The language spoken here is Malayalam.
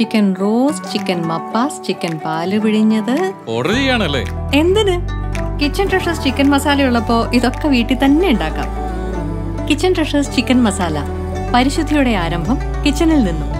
Chicken roast chicken mappas chicken പാൽ പിഴിഞ്ഞത്. ഓർഡർ ചെയ്യാണല്ലേ? എന്തിന്? കിച്ചൺ ട്രഷേഴ്സ് ചിക്കൻ മസാല ഉള്ളപ്പോ ഇതൊക്കെ വീട്ടിൽ തന്നെ ഉണ്ടാക്കാം. Kitchen Treasures chicken masala. പരിശുദ്ധിയുടെ ആരംഭം കിച്ചണിൽ നിന്നും.